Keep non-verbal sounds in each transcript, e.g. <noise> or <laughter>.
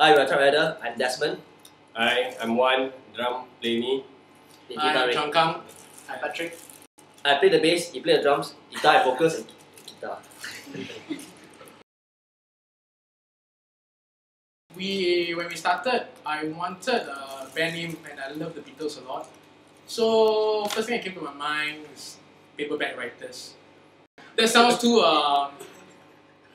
Hi, we're Typewriter. I'm Desmond. Hi, I'm Wan, drum, play me. The Hi, guitar I'm rig. Chang Kang. Hi, Patrick. I play the bass, you play the drums, guitar and vocals, and guitar. <laughs> We when we started, I wanted a band name, and I love the Beatles a lot. So first thing that came to my mind is Paperback Writers. That sounds too um,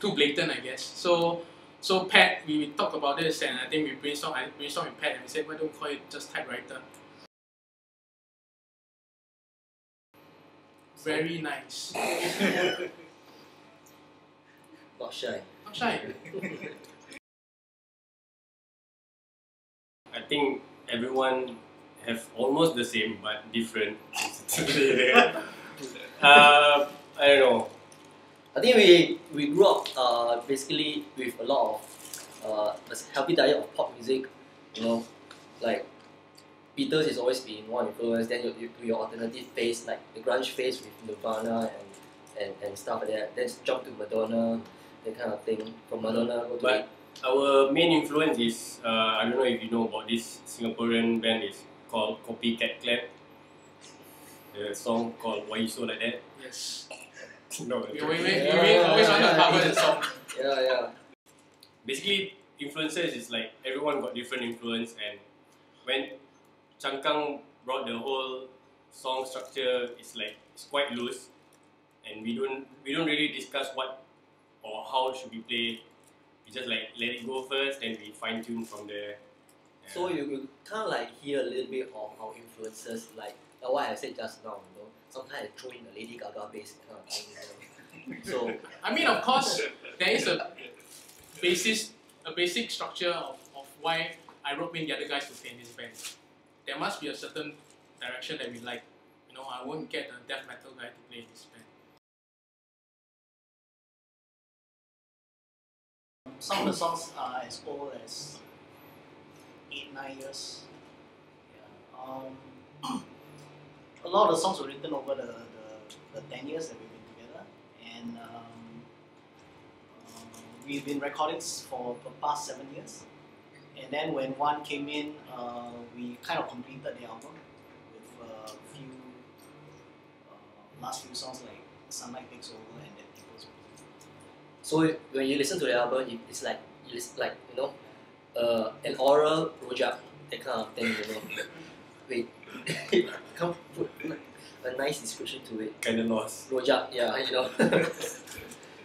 too blatant, I guess. So so Pat, we, we talked about this, and I think we brainstormed. I brainstormed with Pat, and we said, why don't we call it just typewriter? Very nice. <laughs> Not shy. Not shy. <laughs> I think everyone have almost the same but different. <laughs> uh, I don't know. I think we we grew up uh, basically with a lot of uh, a healthy diet of pop music. You know, like Beatles has always been one influence. Then you, you, your alternative phase, like the grunge phase with Nirvana and, and, and stuff like that. Then jump to Madonna, that kind of thing. From Madonna go to But our main influence is uh, I don't know if you know about this Singaporean band is called Copycat Clan. The song called Why You So Like That. Yes. No, We, we, we, we always wanted to cover the song. yeah yeah. basically influences is like everyone got different influence and when Changkang brought the whole song structure it's like it's quite loose and we don't we don't really discuss what or how should we play we just like let it go first and we fine tune from there Yeah. So you, you kind of like hear a little bit of our influences, like, like what I said just now. You know, sometimes I throw in the Lady Gaga bass kind of thing. <laughs> So I mean, of course, there is a basis, a basic structure of, of why I roped in the other guys to play in this band. There must be a certain direction that we like. You know, I won't get a death metal guy to play in this band. Some of the songs are as old as eight, nine years. Yeah. Um, a lot of the songs were written over the, the, the 10 years that we've been together. And um, uh, we've been recording for the past seven years. And then when Wan came in, uh, we kind of completed the album with a few uh, last few songs like Sunlight Takes Over and then People's so when you listen to the album, it's like it's like you know, uh, an oral rojak, that kind of thing. You know, <laughs> wait, <laughs> come put a nice description to it. <laughs> kind of lost Rojak, yeah, you know.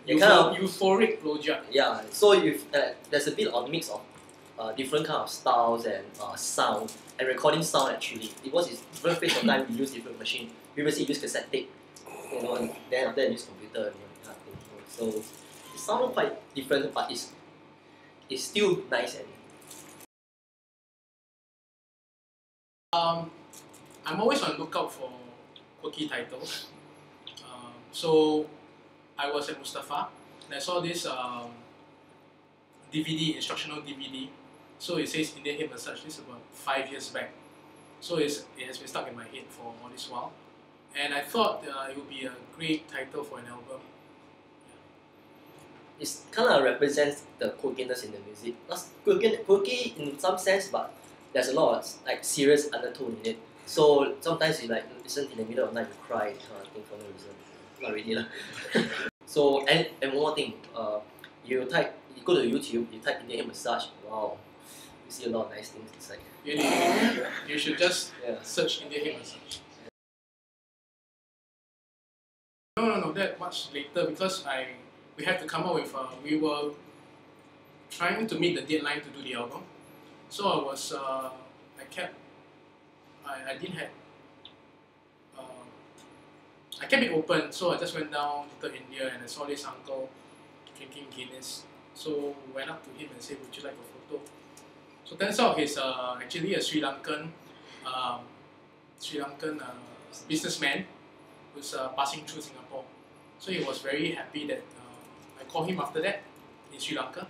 you kind of euphoric blowjob. Yeah, so if uh, there's a bit of mix of uh, different kind of styles and uh, sound and recording sound actually because it's different phase of time we use different machine. Previously use cassette tape, you know, and then after that use computer, you know, kind of thing. So it sounded quite different, but it's it's still nice and Um, I'm always on lookout for quirky titles. Um, so I was at Mustafa and I saw this um, DVD, instructional DVD. So it says Indian Hip Massage. This is about five years back. So it has been stuck in my head for all this while. And I thought uh, it would be a great title for an album. it's kind of represents the quirkiness in the music. Quirky, quirky in some sense, but there's a lot of like serious undertone in it. So sometimes you like listen in the middle of the night, you cry, kind of thing for no reason. Not really lah. <laughs> so and and one more thing, uh, you type, you go to YouTube, you type Indian massage. Wow, you see a lot of nice things inside. Really, you should just Yeah. search Indian Massage. No, no, no, that much later because I we have to come up with. Uh, we were trying to meet the deadline to do the album, so I was uh, I kept I, I didn't have. Uh, I kept it open, so I just went down to India and I saw this uncle drinking Guinness. So went up to him and said, "Would you like a photo?" So turns out he's uh, actually a Sri Lankan, um, Sri Lankan uh, businessman who's uh, passing through Singapore. So he was very happy that uh, I called him after that in Sri Lanka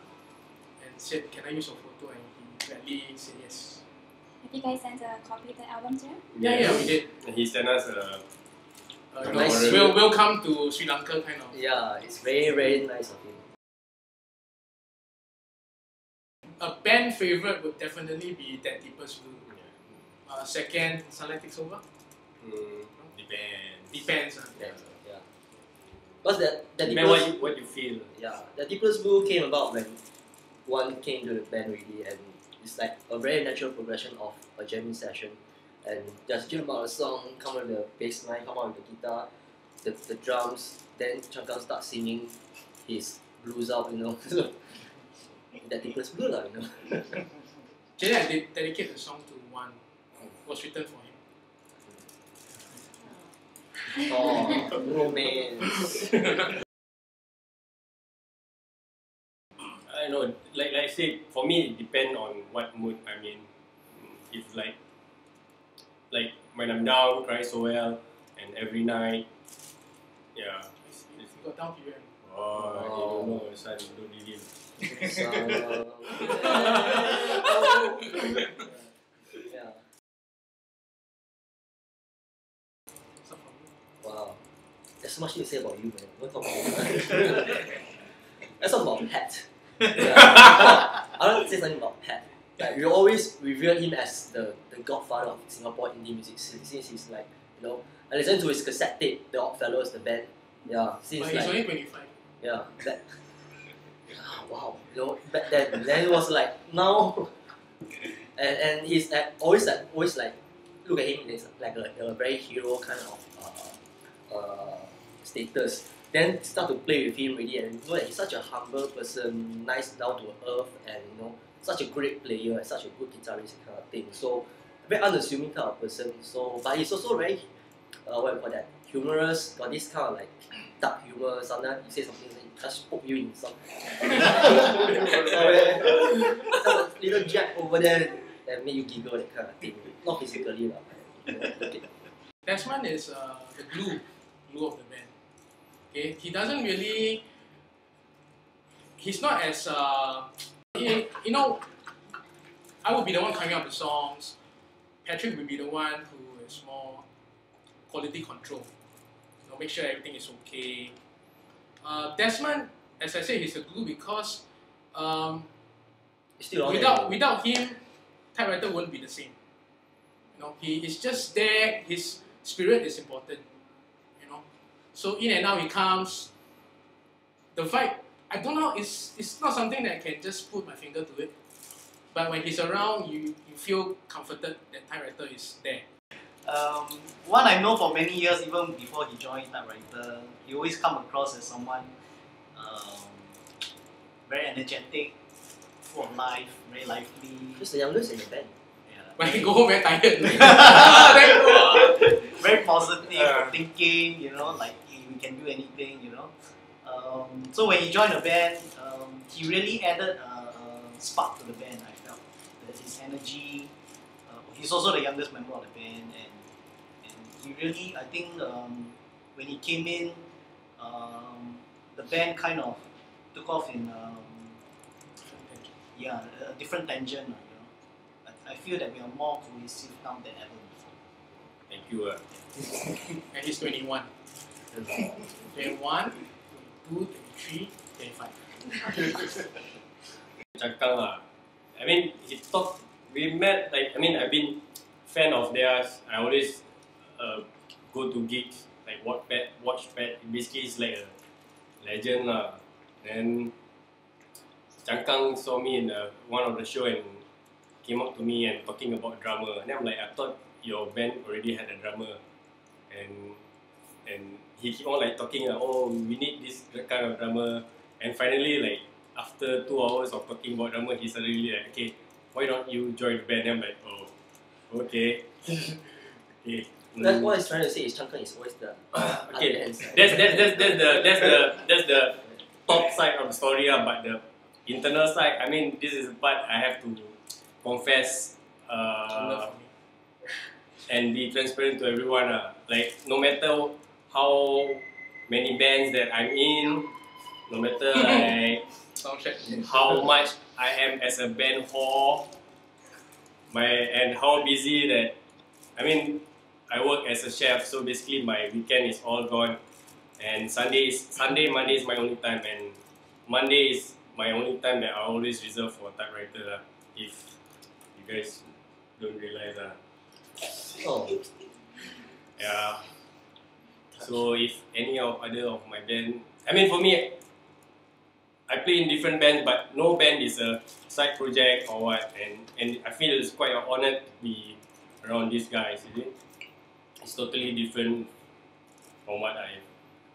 and said, "Can I use your photo?" And he gladly said yes. Have you guys sent a copy of the album to him? Yeah, yeah, we did. He sent us a Uh, you Nice. know, we'll, welcome to Sri Lanka kind of. Yeah, it's very very nice of him. a band favorite would definitely be That Deepest Blue. Uh, second, Sunlight Takes Over. Mm, depends. Depends. Uh, Yeah, yeah. Because that that Depends what deepest, you, what you feel. yeah, the deepest blue came about when Wan came to the band really, and it's like a very natural progression of a jamming session, and just jam about a song, come with the bass line, come out with the guitar, the, the drums, then Changkang start singing his blues out, you know. <laughs> that deepest blue lah, you know. <laughs> Actually, I did dedicate the song to Wan. Was written for him. Oh, romance. <laughs> I know, like like I said, for me it depends on what mood I'm in. If like like when I'm down, cry so well, and every night, yeah. It's, it's, got down period. oh, I don't know, son, don't reveal. So, <laughs> yeah. Me. Wow. There's so much to say about you, man. Don't talk about <laughs> you. Let's talk about Pat. Yeah. <laughs> I want to say something about Pat. Like we always revere him as the, the godfather of Singapore indie music since, since he's like, you know, I listened to his cassette tape, The Oddfellows, the band. Yeah, since But he's like only 25. yeah, that. <laughs> Wow, you know, back then, then it was like now, <laughs> and and he's like, always like always like, look at him, he's like a, a very hero kind of uh, uh, status. Then start to play with him really, and you know that he's such a humble person, nice, down to earth, and you know, such a great player, and such a good guitarist kind of thing. So very unassuming kind of person. So, but he's also very, uh, what you call that, humorous. Got this kind of like dark humor. Sometimes you say something, then he just poke you in some <laughs> little jack over there that make you giggle, that kind of thing. Not physically, lah. You know, okay. Desmond is uh, the glue, glue of the band. Okay, he doesn't really. He's not as uh, he, you know. I would be the one coming up with the songs. Patrick would be the one who is more quality control. You know, make sure everything is okay. Uh, Desmond, as I said, he's a glue because um, still without without him, typewriter won't be the same. You know, he is just there. His spirit is important. You know, so in and out he comes. The vibe, I don't know. It's it's not something that I can just put my finger to it. But when he's around, you you feel comforted that typewriter is there. Um, Wan I know for many years, even before he joined Typewriter, he always come across as someone um, very energetic, full of life, very lively. He's the youngest in the band. Yeah. When he go home very tired. <laughs> <laughs> Very positive thinking, you know, like he, we can do anything, you know. Um, so when he joined the band, um, he really added a, a spark to the band. I felt that his energy. Uh, he's also the youngest member of the band, and and he really, I think, um, when he came in, um, the band kind of took off in um, yeah a different tangent. You know, I, I feel that we are more cohesive now than ever before. Thank you. Uh. <laughs> and he's 21. 21, 22, 23, 25. <laughs> Changkang lah. I mean, he talk. We met like I mean I've been fan of theirs. I always uh, go to gigs like watch, Wattpad, Watchpad. Basically, it's like a legend lah. Then Changkang saw me in uh, one of the show and came up to me and talking about drama. And I'm like, I thought your band already had a drummer, and and he keep on like talking like, oh, we need this kind of drummer. And finally, like after two hours of talking about drummer, he suddenly like, okay, why don't you join the band? And I'm like, oh, okay, <laughs> okay. That's Mm. what he's trying to say is Changkang is always the <coughs> okay, other hand side. that's that's that's that's the that's the that's the top side of the story, lah. But the internal side, I mean, this is the part I have to confess uh, and be transparent to everyone. Uh. Like no matter how many bands that I'm in, no matter <laughs> like how much I am as a band whore, my and how busy that I mean I work as a chef, so basically my weekend is all gone, and Sunday is Sunday Monday is my only time, and Monday is my only time that I always reserve for typewriter lah. If you guys don't realize lah. Oh, Yeah. So if any of other of my band, I mean for me, I play in different bands, but no band is a side project or what, and and I feel it's quite an honor to be around these guys. You see, it's totally different from what I've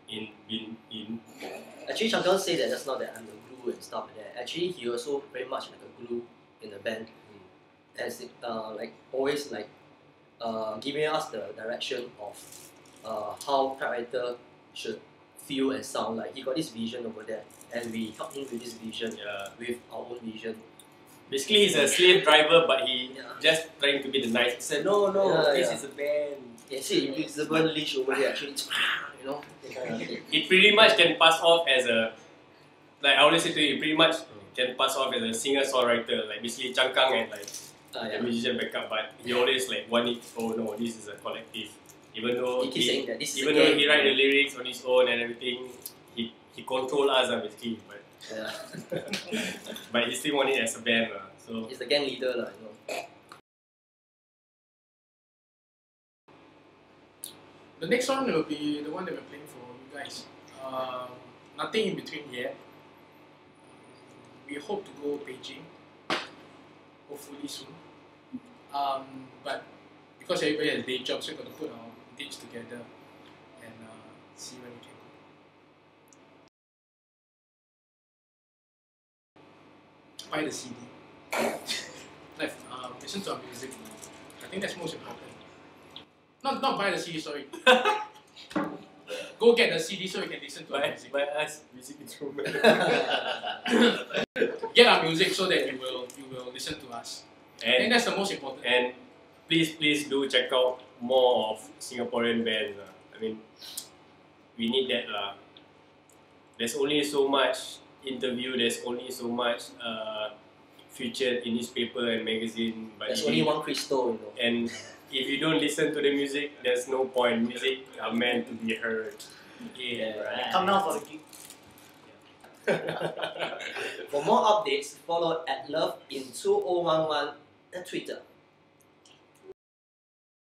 in been in. actually, Changkang say that just now that I'm the glue and stuff like that. Actually, he also very much like a glue in the band, as it, uh, like always like uh, giving us the direction of uh, how typewriter should feel and sound like. He got this vision over there, and we help him with this vision Yeah. with our own vision. Basically, he's a slave driver, but he Yeah. just trying to be the nice. He said, no, no, Yeah, this yeah. is a band. You see invisible leash over there actually, you know, that kind of thing. It pretty much can pass off as a, like I always say to you, it pretty much can pass off as a singer-songwriter, like basically Changkang and like the yeah. musician backup, but he always like want it, oh no, this is a collective. Even though He keeps saying that this even a though game. he write the lyrics on his own and everything, he, he control us uh, basically, but Yeah. <laughs> but he still want it as a band uh, so He's the gang leader, lah, you know. The next one will be the one that we're playing for you guys. Um, nothing in between yet. We hope to go Beijing, hopefully soon. Um, but because everybody has day jobs, we're going to put our dates together and uh, see where we can go. Buy the CD. <coughs> like, uh, listen to our music. I think that's most important. Not not buy the CD, sorry. <laughs> Go get the CD so you can listen to our music. by us music instrument <laughs> Get our music so that you will you will listen to us. I think and that's the most important. and please please do check out more of Singaporean bands uh. I mean we need that lah there's only so much interview there's only so much uh, featured in newspaper and magazine but There's if only one crystal, you know. and if you don't listen to the music there's no point music are meant to be heard Yeah, right. Come down for the gig. <laughs> For more updates, follow at Love in 2011 at Twitter.